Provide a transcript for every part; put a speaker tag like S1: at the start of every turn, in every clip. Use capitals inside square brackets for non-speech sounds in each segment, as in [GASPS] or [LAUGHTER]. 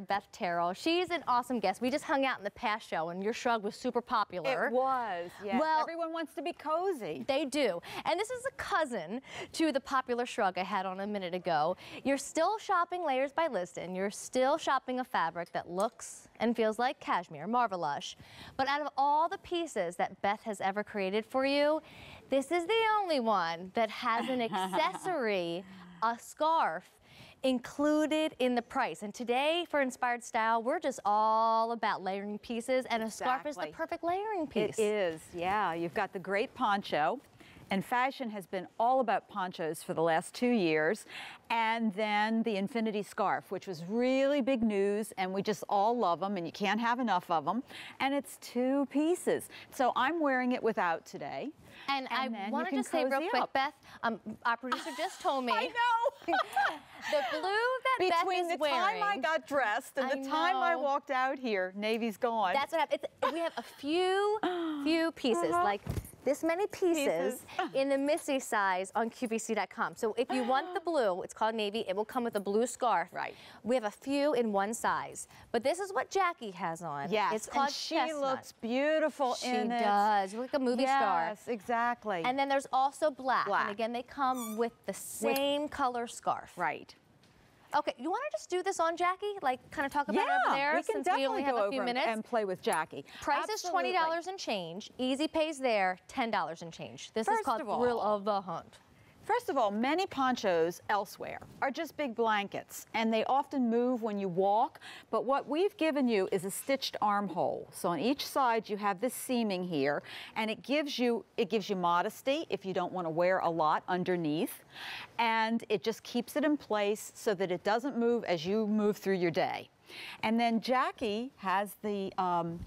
S1: Beth Terrell. She's an awesome guest. We just hung out in the past show and your shrug was super popular.
S2: It was, yes.
S1: Well-
S2: Everyone wants to be cozy.
S1: They do. And this is a cousin to the popular shrug I had on a minute ago. You're still shopping Layers by Lizden. You're still shopping a fabric that looks and feels like cashmere, Marvelush. But out of all the pieces that Beth has ever created for you, this is the only one that has an [LAUGHS] accessory, a scarf included in the price. And today for Inspired Style, we're just all about layering pieces and a scarf is the perfect layering piece.
S2: It is, yeah. You've got the great poncho. And fashion has been all about ponchos for the last two years. And then the infinity scarf, which was really big news, and we just all love them, and you can't have enough of them. And it's two pieces. So I'm wearing it without today.
S1: And,
S2: And
S1: I want to just say real quick,
S2: up.
S1: Beth, um, our producer just [LAUGHS] told me
S2: I know. [LAUGHS]
S1: the blue that
S2: Between
S1: Beth is wearing.
S2: Between the time I got dressed and
S1: I
S2: the time I walked out here, Navy's gone.
S1: That's what happened. It's, we have a few, few [GASPS] pieces,
S2: Uh-huh.
S1: like this many pieces,
S2: Pieces. [LAUGHS]
S1: in the Missy size on QVC.com. So if you want the blue, it's called navy. It will come with a blue scarf.
S2: Right.
S1: We have a few in one size, but this is what Jackie has on.
S2: yes,
S1: It's called
S2: and she
S1: chestnut.
S2: looks beautiful
S1: She
S2: in it.
S1: does. Look like a movie star.
S2: Yes, exactly.
S1: And then there's also black.
S2: Black.
S1: And again, they come with the same color scarf.
S2: right.
S1: Okay, you want to just do this on Jackie? Like, kind of talk about it over there
S2: we can
S1: since
S2: definitely
S1: we only have
S2: go
S1: a few
S2: over
S1: minutes?
S2: and play with Jackie.
S1: Price is twenty dollars and change. Easy pays there, ten dollars and change. This is called
S2: all-
S1: Thrill of the Hunt.
S2: First of all, many ponchos elsewhere are just big blankets, and they often move when you walk. But what we've given you is a stitched armhole. So on each side, you have this seaming here, and it gives you it gives you modesty if you don't want to wear a lot underneath, and it just keeps it in place so that it doesn't move as you move through your day. And then Jackie has the um,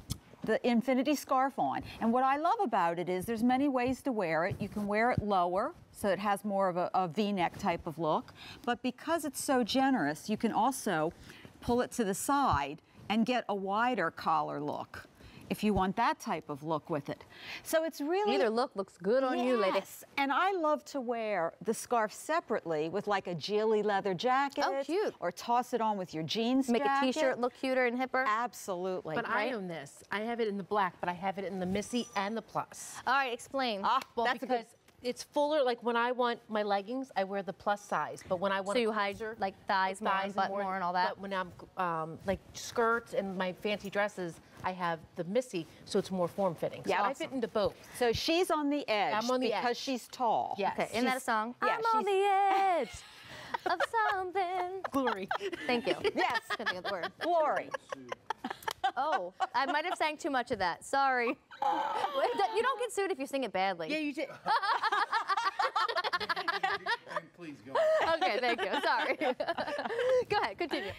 S2: the infinity scarf on. And what I love about it is there's many ways to wear it. You can wear it lower, so it has more of a, V-neck type of look. But because it's so generous, you can also pull it to the side and get a wider collar look if you want that type of look with it. So it's really
S1: Either look looks good on you, lady.
S2: Yes, And I love to wear the scarf separately with like a Jilly leather jacket.
S1: Oh, cute.
S2: Or toss it on with your jeans
S1: Make a
S2: jacket.
S1: t-shirt look cuter and hipper.
S2: Absolutely.
S3: But I own this. I have it in the black, but I have it in the Missy and the plus.
S1: All right, explain.
S2: Ah,
S3: Well,
S2: that's a good
S3: because it's fuller. Like when I want my leggings, I wear the plus size. But when I want
S1: so you hide
S3: closer-
S1: like thighs, more, and
S3: thighs
S1: butt more, and all that.
S3: But when I'm um, like skirts and my fancy dresses, I have the Missy, so it's more form fitting.
S2: Yeah,
S3: so I
S2: awesome.
S3: fit into both.
S2: So she's on the edge
S3: I'm on the
S2: because
S3: edge.
S2: she's tall.
S3: Yes.
S1: okay, isn't that a song?
S2: yeah,
S1: I'm on the edge [LAUGHS] of something.
S3: Glory.
S1: Thank you.
S2: Yes. [LAUGHS]
S1: Couldn't think of the word.
S2: Glory.
S1: Oh, I might have sang too much of that. Sorry. [LAUGHS] you don't get sued if you sing it badly.
S3: yeah, you did.
S4: And please go on. [LAUGHS]
S1: Okay, thank you. Sorry. [LAUGHS] Go ahead, continue.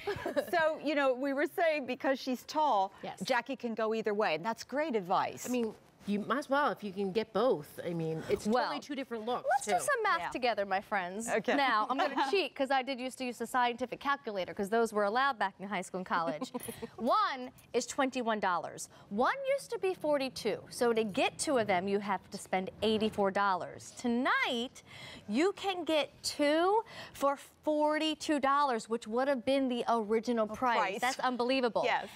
S2: so, you know, we were saying because she's tall,
S3: Yes.
S2: Jackie can go either way. And that's great advice.
S3: I mean, you might as well if you can get both. I mean, it's
S1: Well,
S3: totally two different looks.
S1: Let's do some math
S2: Yeah.
S1: together, my friends.
S2: Okay.
S1: Now, I'm going [LAUGHS] to cheat because I did used to use a scientific calculator because those were allowed back in high school and college. [LAUGHS] One is $21. One used to be 42. So to get two of them, you have to spend $84. Tonight, you can get two for $42, which would have been the original oh, price.
S2: price.
S1: That's unbelievable.
S2: Yes.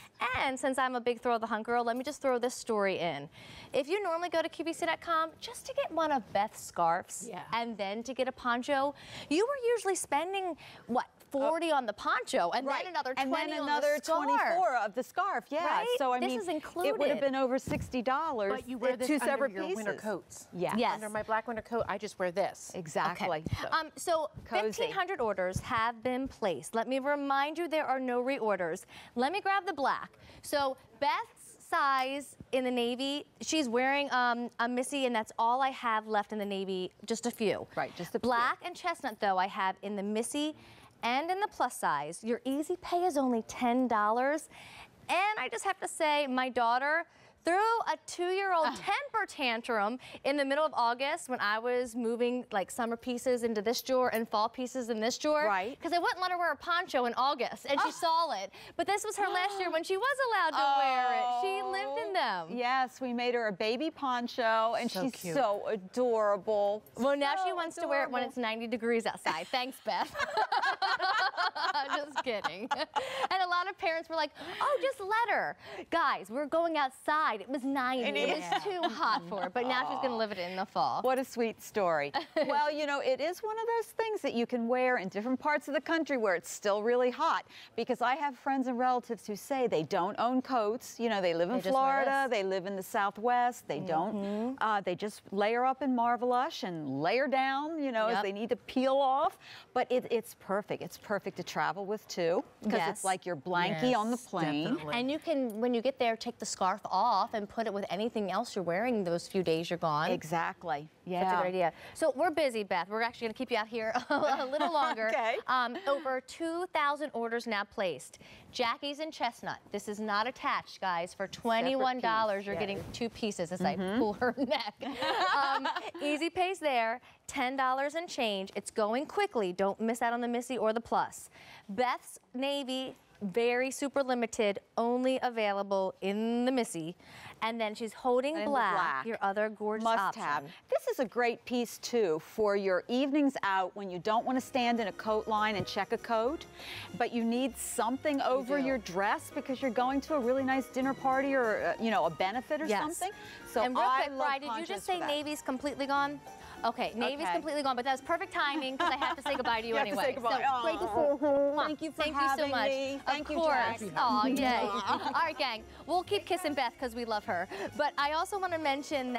S1: And since I'm a big Thrill of the Hunt girl, let me just throw this story in. If you normally go to QVC.com just to get one of Beth's scarves
S3: Yeah.
S1: and then to get a poncho, you were usually spending what 40 on the poncho and
S2: right.
S1: then another 20
S2: and then
S1: on
S2: another
S1: the scarf.
S2: 24 of the scarf. Yeah.
S1: Right?
S2: So I
S1: This
S2: mean,
S1: is
S2: it would have been over sixty dollars.
S3: But you wear this
S2: two
S3: under
S2: separate
S3: your
S2: pieces.
S3: winter coats.
S2: Yeah.
S1: Yes.
S3: Under my black winter coat, I just wear this.
S2: Exactly. So-
S1: Um, so
S2: Cozy.
S1: 1,500 orders have been placed. Let me remind you there are no reorders. Let me grab the black. So Beth's size in the navy, she's wearing um, a Missy, and that's all I have left in the navy, just a few.
S2: Right, just a few.
S1: Black and chestnut, though, I have in the Missy and in the plus size. Your easy pay is only $10. And I just have to say, my daughter, threw a two-year-old ah. temper tantrum in the middle of August when I was moving like summer pieces into this drawer and fall pieces in this drawer.
S2: Right.
S1: Because I wouldn't let her wear a poncho in August, and she ah. saw it. But this was her last year [GASPS] when she was allowed to wear it. She lived in oh. them.
S2: Yes, we made her a baby poncho, and
S3: So
S2: she's
S3: cute.
S2: so adorable.
S1: Well, now she
S2: So
S1: wants to wear it when it's 90 degrees outside. Thanks, Beth. [LAUGHS] [LAUGHS] just kidding. [LAUGHS] And a lot of parents were like, oh, just let her. Guys, we're going outside. It was 90. It was too [LAUGHS] hot for her. But now she's going to live it in the fall.
S2: What a sweet story. well, you know, it is one of those things that you can wear in different parts of the country where it's still really hot. Because I have friends and relatives who say they don't own coats. You know, they live in
S1: They
S2: Florida, they live in the Southwest, they don't. Uh, they just layer up in Marvelush and layer down, you know, as they need to peel off. But it, it's perfect. It's perfect to travel with too, because
S1: Yes.
S2: it's like your blankie on the plane.
S3: definitely.
S1: And you can, when you get there, take the scarf off and put it with anything else you're wearing those few days you're gone.
S2: Exactly. Yeah.
S1: That's a good idea. So we're busy, Beth. We're actually going to keep you out here [LAUGHS] a little longer. [LAUGHS]
S2: Okay.
S1: Um, over 2,000 orders now placed. Jackie's and Chestnut. This is not attached, guys. For $21, you're
S2: yes.
S1: getting two pieces as I pull her [LAUGHS] neck. um, easy pays there. $10 and change. It's going quickly. Don't miss out on the Missy or the Plus. Beth's Navy very super limited, only available in the Missy. And then she's holding
S2: And in the
S1: black,
S2: black.
S1: your other gorgeous
S2: must
S1: option.
S2: have. This is a great piece too for your evenings out when you don't want to stand in a coat line and check a coat, but you need something over
S1: do.
S2: your dress because you're going to a really nice dinner party or uh, you know a benefit or
S1: Yes.
S2: something. So
S1: and real
S2: I
S1: quick, Bri, did you just say. Navy's completely gone? Okay, Navy's
S2: Okay.
S1: completely gone, but that was perfect timing because I have to say goodbye to [LAUGHS] you,
S2: You have to
S1: anyway.
S2: say goodbye.
S1: So great to
S2: Aw.
S1: see. Oh, oh, oh,
S2: Thank you for
S1: Thank you so much.
S2: me. Thank
S1: of
S2: you,
S1: course.
S2: Jackie.
S1: Oh, [LAUGHS] yay. All right, gang. We'll keep kissing Beth because we love her. But I also want to mention that